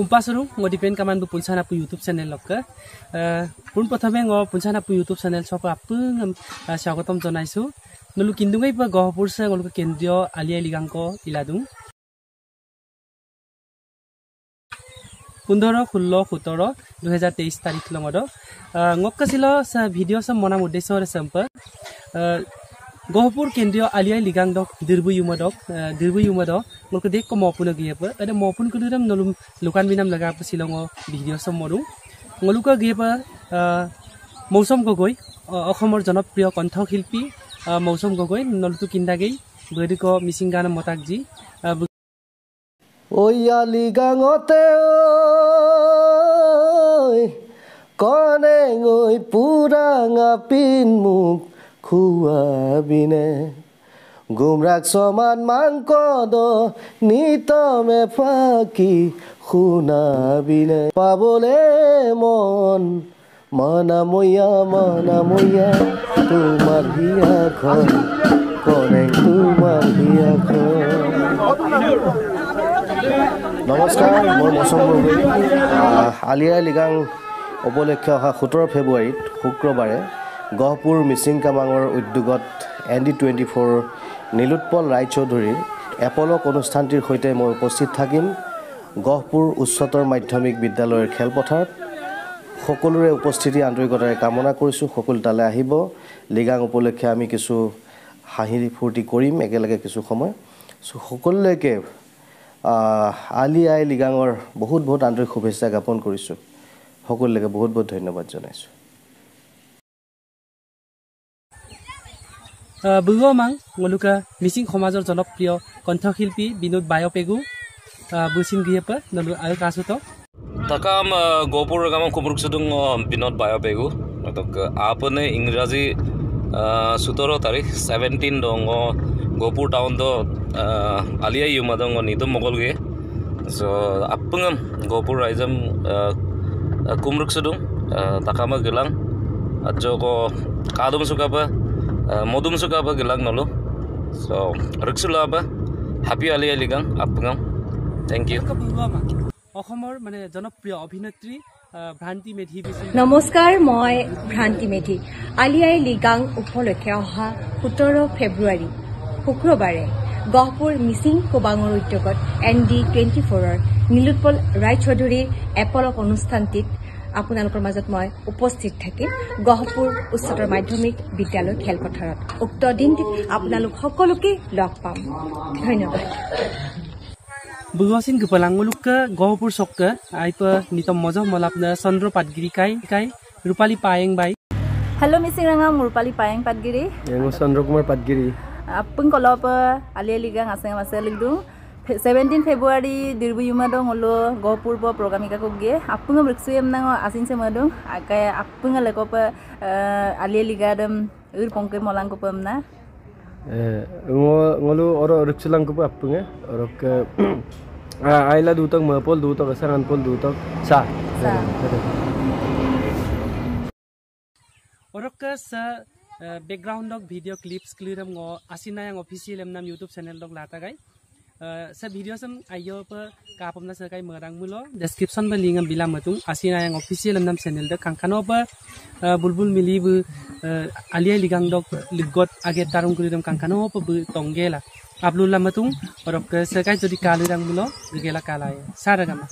কুম্পাছৰো মই দীপেন কামানবু পুলছান আপু ইউটিউব চেনেলক পোন প্ৰথমে মই পুলছান আপু ইউটিউব চেনেল চব আপু স্বাগতম জনাইছোঁ। নলু কিন্দুঙাই পোৱা গহপুৰ চাই গলোঁ কেন্দ্ৰীয় আলি আই লিগাংক ইলাদুং পোন্ধৰ ষোল্ল সোতৰ দুহেজাৰ তেইছ তাৰিখ লগত মোক কৈছিলোঁ ভিডিঅ' চব মনাম উদ্দেশ্য হৈছে গহপুৰ কেন্দ্ৰীয় আলিয়াই লিগাং দক দিৰবু ইউমদক দিৰবু ইউমদক মোক দেখ ক মপুন গিয়ে পা এনে মপুন কুলুৰাম নলুম লুকান বিনাম লগা শিলং ভিডিঅ' চব মৰো। ngলুক গিয়ে পা মৌচম গগৈ অসমৰ জনপ্ৰিয় কণ্ঠশিল্পী মৌচম গগৈ নলুটো কিন্দাগেই বৈদিক মিচিং গান মতাকজি ঐয়ালি গাঙতে কনে ঐ পুৰাঙা পিন মোক খুৱাবিনে। গুমৰাগ সমান মাংক দ নিতমে ফাকি শুনাবিনে। পাবলে মন মানাময়া মানাময়া তোমাৰ হিয়া ঘৰ কনে তোমাৰ হিয়া ঘৰ। নমস্কাৰ মই মৌচম গগৈ আলিয়া লিগাং উপলক্ষে অহা সোতৰ ফেব্ৰুৱাৰীত শুক্ৰবাৰে গহপুৰ মিচিং কামাঙৰ উদ্যোগত N D twenty four Nilotpal ৰায়চৌধুৰীৰ এপলক অনুষ্ঠানটিৰ সৈতে মই উপস্থিত থাকিম। গহপুৰ উচ্চতৰ মাধ্যমিক বিদ্যালয়ৰ খেলপথাৰত সকলোৰে উপস্থিতি আন্তৰিকতাৰে কামনা কৰিছোঁ। সকলো তালৈ আহিব। লিগাং উপলক্ষে আমি কিছু হাঁহি ফূৰ্তি কৰিম একেলগে কিছু সময়। চ' সকলোলৈকে আলি আই লিগাঙৰ বহুত বহুত আন্তৰিক শুভেচ্ছা জ্ঞাপন কৰিছোঁ। সকলোলৈকে বহুত বহুত ধন্যবাদ জনাইছোঁ। বুগমাং মলুকা মিচিং সমাজৰ জনপ্ৰিয় কণ্ঠশিল্পী বিনোদ বায়পেগু বুচিন গৃহ নলু আৰু কাছো তাকাম গহপুৰ গাম কুমুৰ চুদুং বিনোদ বায়পেগু। আপুনি ইংৰাজী সোতৰ তাৰিখ ছেভেণ্টিন দং গহপুৰ টাউন দ আলিয়া ইউমা দং নিতু মোগলগে। চ' আপুঙাম গহপুৰ ৰাইজাম কুমৰুক চুদুং তাকামা গেলাং। আজ কাদম চুকাবা ba modum suka ba gelang nolo so riksula ba happy alia ligang apungam thank you. অসমৰ মানে জনপ্ৰিয় অভিনেত্ৰী ভ্ৰান্তি মেধি নমস্কাৰ মই ভ্ৰান্তি মেধি আলিয়াই লিগাং উপলক্ষে অহা সোতৰ ফেব্ৰুৱাৰী শুক্ৰবাৰে গহপুৰ মিচিং কোবাঙৰ উদ্যোগত এন ডি টুৱেণ্টি ফ'ৰৰ নীলোৎপল ৰায়চৌধুৰীৰ এপলক অনুষ্ঠানটিত আপোনালোকৰ মাজত মই উপস্থিত থাকিম গহপুৰ উচ্চতৰ মাধ্যমিক বিদ্যালয় খেলপথাৰত উক্ত দিনটিত আপোনালোক সকলোকে লগ পাম। ধন্যবাদ। বুগাচিন গুপালাং মুলুকা গহপুৰ চক্কা আইপা নিতম মজহ মলাপনা চন্দ্ৰ পাটগিৰি কাই কাই ৰূপালী পায়েং বাই। হেল্ল' মিচিংৰাঙা মোৰ ৰূপালী পায়েং পাটগিৰি। চন্দ্ৰ কুমাৰ পাটগিৰি। আপুনি কলপ আলি আলিগাং আছে আছে লিখদোঁ সেভেন্টিন ফেব্ৰুৱাৰী দিৰবু ইউমা দং হলো গহপুৰ প প্ৰগ্ৰামিকা কুগিয়ে আপুঙা বৃক্সু এম নাঙ আসিন সে মদং আকাই আপুঙা লেকপ আলি আলিগা দম উর পংকে মলাং কুপম না ngolu oro riksulang ko pa apunga orok ayla dutok mapol dutok asangan pol dutok sa sa orok sa background dog video clips clear ngo asina yang official em nam youtube channel dog lata gai sa video sam ayo pa kapam na sa kai merang mulo description ba link am bilam matung asina yang official nam channel da kangkano pa bulbul mili bu alia ligang dok ligot age tarung kuri dam kangkano pa bu tonggela ablul lamatung orok sa kai jodi kalu rang mulo gela kalai saragama